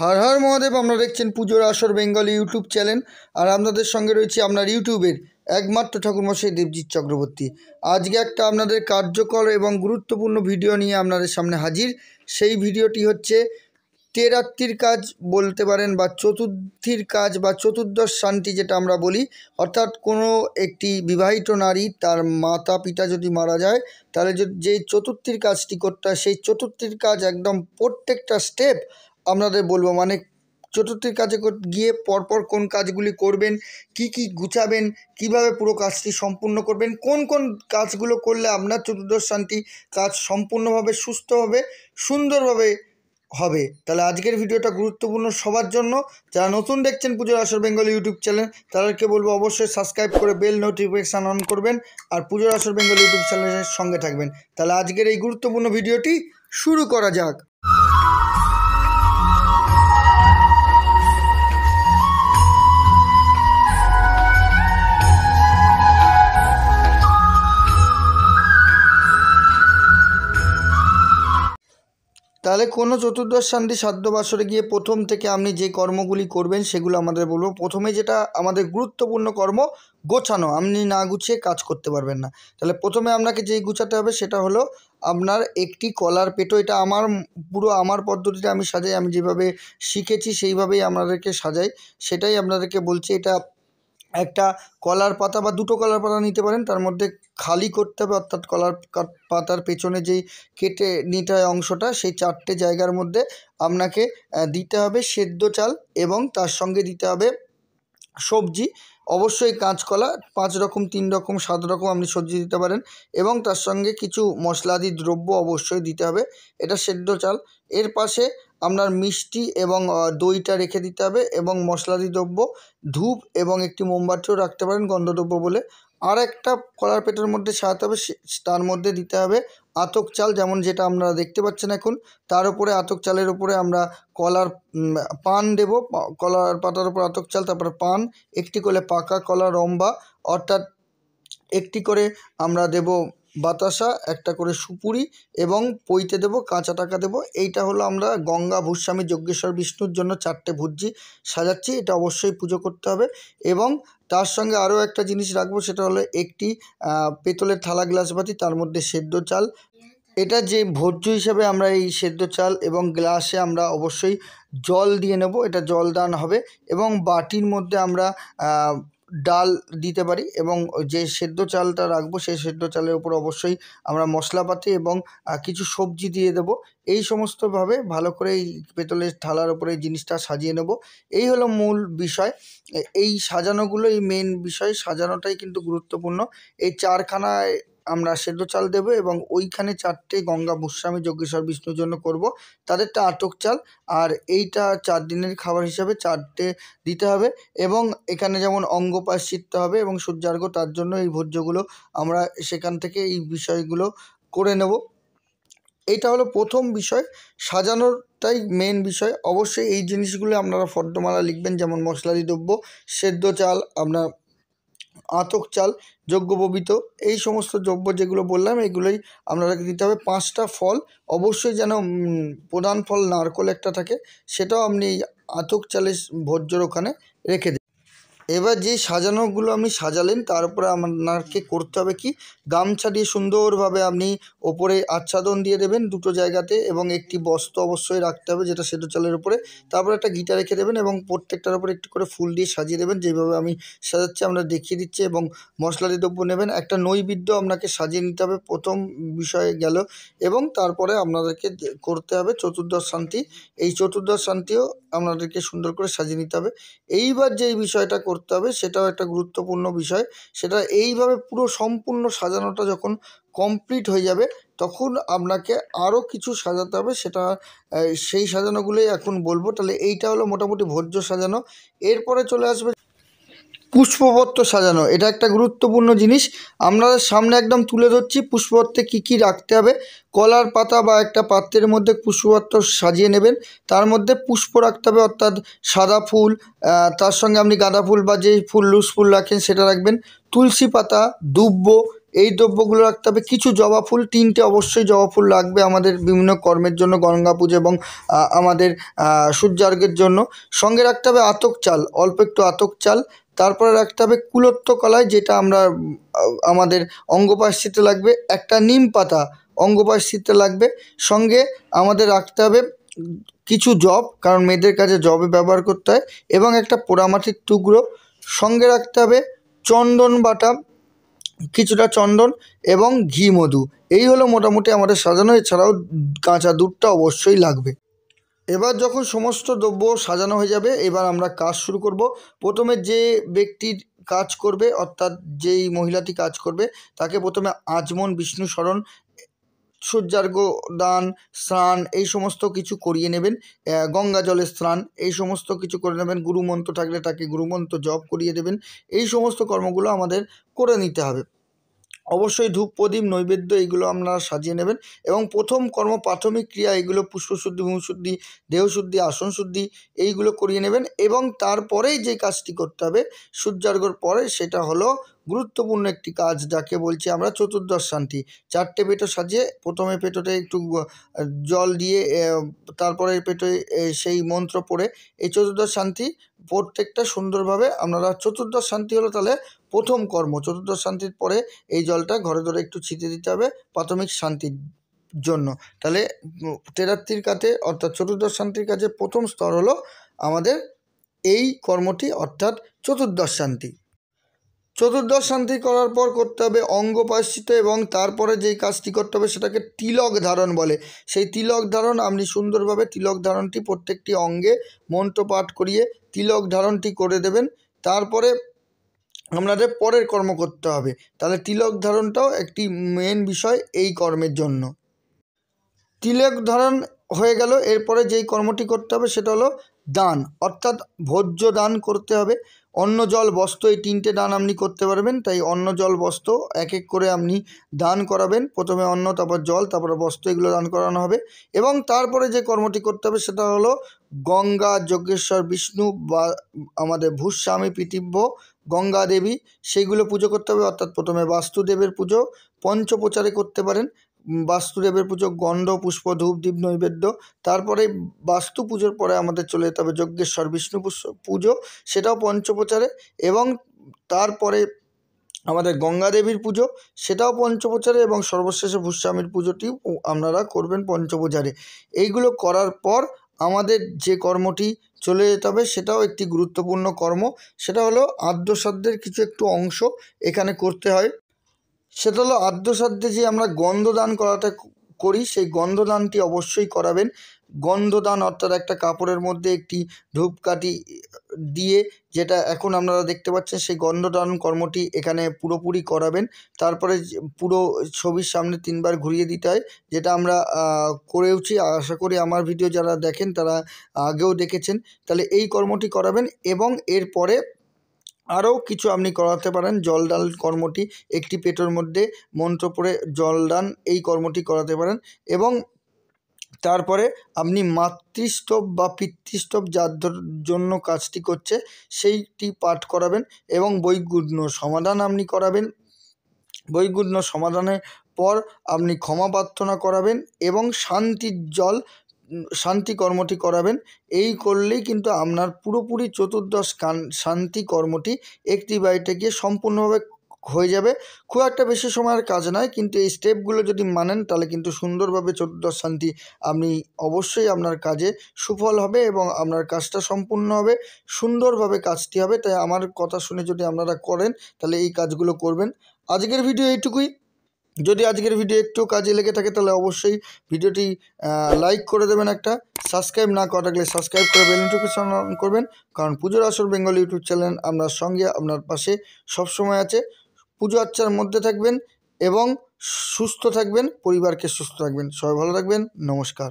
হর হর মহাদেব, আপনারা দেখছেন পুজোর আসর বেঙ্গলি ইউটিউব চ্যানেল। আর আপনাদের সঙ্গে রয়েছে আপনার ইউটিউবের একমাত্র ঠাকুরমশাই দেবজিৎ চক্রবর্তী। আজকে একটা আপনাদের কার্যকর এবং গুরুত্বপূর্ণ ভিডিও নিয়ে আপনাদের সামনে হাজির। সেই ভিডিওটি হচ্ছে তেরাত্রির কাজ বলতে পারেন বা চতুর্থীর কাজ বা চতুর্দশ শান্তি যেটা আমরা বলি। অর্থাৎ কোনো একটি বিবাহিত নারী তার মাতা পিতা যদি মারা যায়, তাহলে যে চতুর্থীর কাজটি করতে সেই চতুর্থীর কাজ একদম প্রত্যেকটা স্টেপ আপনাদের বলব মানে চতুর্থীর কাজে গিয়ে পরপর কোন কাজগুলি করবেন, কি কি গুছাবেন, কীভাবে পুরো কাজটি সম্পূর্ণ করবেন, কোন কোন কাজগুলো করলে আপনার চতুর্দশ শান্তি কাজ সম্পূর্ণভাবে সুস্থভাবে সুন্দরভাবে হবে। তাহলে আজকের ভিডিওটা গুরুত্বপূর্ণ সবার জন্য। যারা নতুন দেখছেন পুজোর আসর বেঙ্গল ইউটিউব চ্যানেল, তাদেরকে বলব অবশ্যই সাবস্ক্রাইব করে বেল নোটিফিকেশান অন করবেন আর পুজোর আসর বেঙ্গল ইউটিউব চ্যানেলের সঙ্গে থাকবেন। তাহলে আজকের এই গুরুত্বপূর্ণ ভিডিওটি শুরু করা যাক। তাহলে কোনো চতুর্দশ শান্তি সাধ্য বাসরে গিয়ে প্রথম থেকে আপনি যে কর্মগুলি করবেন সেগুলো আমাদের বলব। প্রথমে যেটা আমাদের গুরুত্বপূর্ণ কর্ম, গোছানো। আপনি না গুছিয়ে কাজ করতে পারবেন না। তাহলে প্রথমে আপনাকে যেই গুছাতে হবে সেটা হলো আপনার একটি কলার পেটো। এটা আমার, পুরো আমার পদ্ধতিতে আমি সাজাই। আমি যেভাবে শিখেছি সেইভাবেই আপনাদেরকে সাজাই। সেটাই আপনাদেরকে বলছি। এটা একটা কলার পাতা বা দুটো কলার পাতা নিতে পারেন, তার মধ্যে খালি করতে হবে, অর্থাৎ কলার পাতার পেছনে যেই কেটে নিতে হয় অংশটা, সেই চারটে জায়গার মধ্যে আপনাকে দিতে হবে সেদ্ধ চাল এবং তার সঙ্গে দিতে হবে সবজি। অবশ্যই কাঁচকলা, পাঁচ রকম, তিন রকম, সাত রকম আপনি সবজি দিতে পারেন এবং তার সঙ্গে কিছু মশলাদি দ্রব্য অবশ্যই দিতে হবে। এটা সেদ্ধ চাল। এর পাশে আপনার মিষ্টি এবং দইটা রেখে দিতে হবে এবং মশলাদি দ্রব্য, ধূপ এবং একটি মোমবাতিও রাখতে পারেন গন্ধদ্রব্য বলে। আর একটা কলার পেটের মধ্যে সাজাতে হবে তার মধ্যে দিতে হবে আতক চাল যেমন যেটা আপনারা দেখতে পাচ্ছেন এখন। তার উপরে আতক চালের উপরে আমরা কলার পান দেব কলার পাতার উপর আতক চাল, তারপরে পান, একটি করে পাকা কলা রম্বা, অর্থাৎ একটি করে আমরা দেব বাতাসা, একটা করে সুপুরি এবং পইতে দেব, কাঁচা টাকা দেব। এইটা হলো আমরা গঙ্গা, ভূস্বামী, যজ্ঞেশ্বর, বিষ্ণুর জন্য চারটে ভুজি সাজাচ্ছি। এটা অবশ্যই পুজো করতে হবে। এবং তার সঙ্গে আরও একটা জিনিস রাখব, সেটা হলো একটি পেতলের থালা গ্লাস বাতি তার মধ্যে সেদ্ধ চাল। এটা যে ভোজ্য হিসাবে আমরা এই সেদ্ধ চাল এবং গ্লাসে আমরা অবশ্যই জল দিয়ে নেব। এটা জল দান হবে এবং বাটির মধ্যে আমরা ডাল দিতে পারি এবং যে সেদ্ধ চালটা রাখব সেই সেদ্ধ চালের উপর অবশ্যই আমরা মশলাপাতি এবং কিছু সবজি দিয়ে দেব। এই সমস্তভাবে ভালো করে এই পেতলের থালার এই জিনিসটা সাজিয়ে নেব। এই হলো মূল বিষয়। এই সাজানোগুলোই মেন বিষয় সাজানোটাই কিন্তু গুরুত্বপূর্ণ। এই চারখানায় আমরা সেদ্ধ চাল দেবো এবং ওইখানে চারটে গঙ্গা ভূস্বামী যজ্ঞেশ্বর বিষ্ণুর জন্য করব। তাদেরটা আটক চাল আর এইটা চার দিনের খাবার হিসাবে চারটে দিতে হবে এবং এখানে যেমন অঙ্গপাশ্চিত্য হবে এবং সূর্যার্ঘ্য তার জন্য এই ভোজ্যগুলো আমরা সেখান থেকে এই বিষয়গুলো করে নেব। এইটা হলো প্রথম বিষয়। সাজানোরটাই মেন বিষয়। অবশ্যই এই জিনিসগুলো আপনারা ফর্দমালা লিখবেন, যেমন মশলাদি দ্রব্য, সেদ্ধ চাল, আপনার আতক চাল যজ্ঞপবিত এই সমস্ত দ্রব্য যেগুলো বললাম, এগুলোই আপনাদেরকে দিতে হবে। পাঁচটা ফল, অবশ্যই যেন প্রধান ফল নারকোল একটা থাকে, সেটাও আপনি আতক চালের ভোজ্যর ওখানে রেখে দিন। এবার যে সাজানোগুলো আপনি সাজালেন, তার উপরে আপনাকে করতে হবে কি? গামছা দিয়ে সুন্দরভাবে আপনি ওপরে আচ্ছাদন দিয়ে দেবেন দুটো জায়গাতে এবং একটি বস্ত্র অবশ্যই রাখতে হবে যেটা সেদ্ধ চালের উপরে। তারপর একটা গিটা রেখে দেবেন এবং প্রত্যেকটার উপরে একটু করে ফুল দিয়ে সাজিয়ে দেবেন, যেভাবে আমি সাজাচ্ছি, আমরা দেখিয়ে দিচ্ছি এবং মশলাদি দ্রব্য নেবেন। একটা নৈবেদ্য আপনাকে সাজিয়ে নিতে হবে, প্রথম বিষয়ে গেল এবং তারপরে আপনাদেরকে করতে হবে চতুর্দশ শান্তি। এই চতুর্দশ শান্তিও আপনাদেরকে সুন্দর করে সাজিয়ে নিতে হবে। এইবার যেই বিষয়টা করতে হবে, সেটাও একটা গুরুত্বপূর্ণ বিষয়। সেটা এইভাবে পুরো সম্পূর্ণ সাজানোটা যখন কমপ্লিট হয়ে যাবে, তখন আপনাকে আরও কিছু সাজাতে হবে। সেটা সেই সাজানোগুলোই এখন বলব। তাহলে এইটা হলো মোটামুটি ভোজ্য সাজানো। এরপরে চলে আসবে পুষ্পপত্র সাজানো। এটা একটা গুরুত্বপূর্ণ জিনিস। আমরা সামনে একদম তুলে ধরছি পুষ্পপত্রে কী কী রাখতে হবে। কলার পাতা বা একটা পাত্রের মধ্যে পুষ্পপত্র সাজিয়ে নেবেন। তার মধ্যে পুষ্প রাখতে হবে, অর্থাৎ সাদা ফুল তার সঙ্গে আপনি গাঁদা ফুল বা যেই ফুল লুস ফুল রাখেন সেটা রাখবেন। তুলসী পাতা, দুব্ব, এই দ্রব্যগুলো রাখতে হবে। কিছু জবা ফুল, তিনটে অবশ্যই জবা ফুল লাগবে আমাদের বিভিন্ন কর্মের জন্য, গঙ্গা পুজো এবং আমাদের সূর্যার্ঘের জন্য। সঙ্গে রাখতে হবে আতক চাল, অল্প একটু আতক চাল। তারপরে রাখতে হবে কুলত্ব কলাই, যেটা আমরা, আমাদের অঙ্গপাশিতে লাগবে। একটা নিম পাতা অঙ্গপাশিতে লাগবে। সঙ্গে আমাদের রাখতে হবে কিছু জব কারণ মেয়েদের কাছে জবে ব্যবহার করতে হয়, এবং একটা পোড়ামাটির টুকরো। সঙ্গে রাখতে হবে চন্দন বাটা, কিছুটা চন্দন এবং ঘি মধু। এই হলো মোটামুটি আমাদের সাজানো। এছাড়াও কাঁচা দুধটা অবশ্যই লাগবে। এবার যখন সমস্ত দ্রব্য সাজানো হয়ে যাবে, এবার আমরা কাজ শুরু করব। প্রথমে যে ব্যক্তির কাজ করবে, অর্থাৎ যেই মহিলাটি কাজ করবে, তাকে প্রথমে আজমন, বিষ্ণু স্মরণ সূর্যার্ঘ দান, স্নান, এই সমস্ত কিছু করিয়ে নেবেন। গঙ্গা জলে স্নান, এই সমস্ত কিছু করে নেবেন। গুরুমন্ত্র থাকলে তাকে গুরুমন্ত্র জপ করিয়ে দেবেন। এই সমস্ত কর্মগুলো আমাদের করে নিতে হবে। অবশ্যই ধূপ, প্রদীপ, নৈবেদ্য এইগুলো আপনারা সাজিয়ে নেবেন এবং প্রথম কর্ম প্রাথমিক ক্রিয়া এইগুলো পুষ্পশুদ্ধি, ভূমিশুদ্ধি, দেহশুদ্ধি আসন শুদ্ধি এইগুলো করিয়ে নেবেন এবং তারপরেই যে কাজটি করতে হবে সূর্যার্ঘর পরে সেটা হলো গুরুত্বপূর্ণ একটি কাজ যাকে বলছি আমরা চতুর্দশ শান্তি। চারটে পেটো সাজিয়ে প্রথমে পেটোতে একটু জল দিয়ে তারপরে পেটোয় সেই মন্ত্র পড়ে। এই চতুর্দশ শান্তি প্রত্যেকটা সুন্দরভাবে আপনারা চতুর্দশ শান্তি হলো তাহলে প্রথম কর্ম চতুর্দশ শান্তির পরে এই জলটা ঘরে ধরে একটু ছিটিয়ে দিতে হবে প্রাথমিক শান্তির জন্য। তাহলে তেরাত্রির কাছে অর্থাৎ চতুর্দশ শান্তির কাছে প্রথম স্তর হলো আমাদের এই কর্মটি, অর্থাৎ চতুর্দশ শান্তি। চতুর্দশ শান্তি করার পর করতে হবে অঙ্গপাশ্চিত এবং তারপরে যেই কাজটি করতে হবে সেটাকে তিলক ধারণ বলে। সেই তিলক ধারণ আপনি সুন্দরভাবে তিলক ধারণটি প্রত্যেকটি অঙ্গে মন্ত্র পাঠ করিয়ে তিলক ধারণটি করে দেবেন। তারপরে আপনাদের পরের কর্ম করতে হবে। তাহলে তিলক ধারণটাও একটি মেন বিষয় এই কর্মের জন্য। তিলক ধারণ হয়ে গেল, এরপরে যেই কর্মটি করতে হবে সেটা হলো দান। অর্থাৎ ভোজ্য দান করতে হবে। অন্ন, জল, বস্ত্র এই তিনটে দান আপনি করতে পারবেন। তাই অন্ন, জল, বস্ত্র এক এক করে আপনি দান করাবেন। প্রথমে অন্ন, তারপর জল, তারপরে বস্ত্র এগুলো দান করানো হবে। এবং তারপরে যে কর্মটি করতে হবে সেটা হলো গঙ্গা, যজ্ঞেশ্বর, বিষ্ণু বা আমাদের ভূস্বামী পৃথিব্য গঙ্গা দেবী, সেইগুলো পুজো করতে হবে। অর্থাৎ প্রথমে বাস্তুদেবের পুজো, পঞ্চপ্রচারে করতে পারেন। বাস্তুদেবের পুজো গণ্ড পুষ্প, ধূপ, দীপ, নৈবেদ্য। তারপরে বাস্তু পুজোর পরে আমাদের চলে যেতে হবে যজ্ঞেশ্বর, বিষ্ণু পুজো, সেটাও পঞ্চপ্রচারে। এবং তারপরে আমাদের গঙ্গা দেবীর পুজো, সেটাও পঞ্চপ্রচারে এবং সর্বশেষে ভূস্বামীর পুজোটিও আপনারা করবেন পঞ্চপ্রচারে। এইগুলো করার পর আমাদের যে কর্মটি চলে যেতে হবে সেটাও একটি গুরুত্বপূর্ণ কর্ম। সেটা হলো আদ্যসাধ্যের কিছু একটু অংশ এখানে করতে হয়। সেটা হলো আদ্যসাধ্যে যে আমরা গন্ধদান করাতে করি, সেই গন্ধদানটি অবশ্যই করাবেন। গন্ধদান অর্থাৎ একটা কাপড়ের মধ্যে একটি ধূপকাঠি দিয়ে যেটা এখন আপনারা দেখতে পাচ্ছেন, সেই গন্ধদান কর্মটি এখানে পুরোপুরি করাবেন। তারপরে পুরো ছবির সামনে তিনবার ঘুরিয়ে দিতে হয়, যেটা আমরা করেওছি। আশা করি আমার ভিডিও যারা দেখেন তারা আগেও দেখেছেন। তাহলে এই কর্মটি করাবেন এবং এরপরে আরও কিছু আপনি করাতে পারেন। জলদান কর্মটি একটি পেটোর মধ্যে মন্ত্র পড়ে জলদান এই কর্মটি করাতে পারেন এবং তারপরে আপনি মাতৃস্তব বা পিতৃস্তব যার জন্য কাজটি করছে, সেইটি পাঠ করাবেন এবং বৈগুণ্য সমাধান আপনি করাবেন। বৈগুণ্য সমাধানের পর আপনি ক্ষমা প্রার্থনা করাবেন এবং শান্তির জল, শান্তি কর্মটি করাবেন। এই করলেই কিন্তু আপনার পুরোপুরি চতুর্দশ কান, শান্তি কর্মটি একটি বাড়িতে গিয়ে সম্পূর্ণভাবে হয়ে যাবে। খুব একটা বেশি সময়ের কাজ নয়, কিন্তু এই স্টেপগুলো যদি মানেন, তাহলে কিন্তু সুন্দরভাবে চতুর্দশ শান্তি আপনি অবশ্যই আপনার কাজে সুফল হবে এবং আপনার কাজটা সম্পূর্ণ হবে, সুন্দরভাবে কাজটি হবে। তাই আমার কথা শুনে যদি আপনারা করেন, তাহলে এই কাজগুলো করবেন। আজকের ভিডিও এইটুকুই। যদি আজকের ভিডিও একটু কাজে লেগে থাকে, তাহলে অবশ্যই ভিডিওটি লাইক করে দেবেন একটা। সাবস্ক্রাইব না করা থাকলে সাবস্ক্রাইব করে বেল নোটিফিকেশন অন করবেন। কারণ পুজোর আসর বেঙ্গল ইউটিউব চ্যানেল আপনার সঙ্গে, আপনার পাশে সবসময় আছে। পুজো আর্চার মধ্যে থাকবেন এবং সুস্থ থাকবেন পরিবারকে সুস্থ রাখবেন। সবাই ভালো থাকবেন নমস্কার।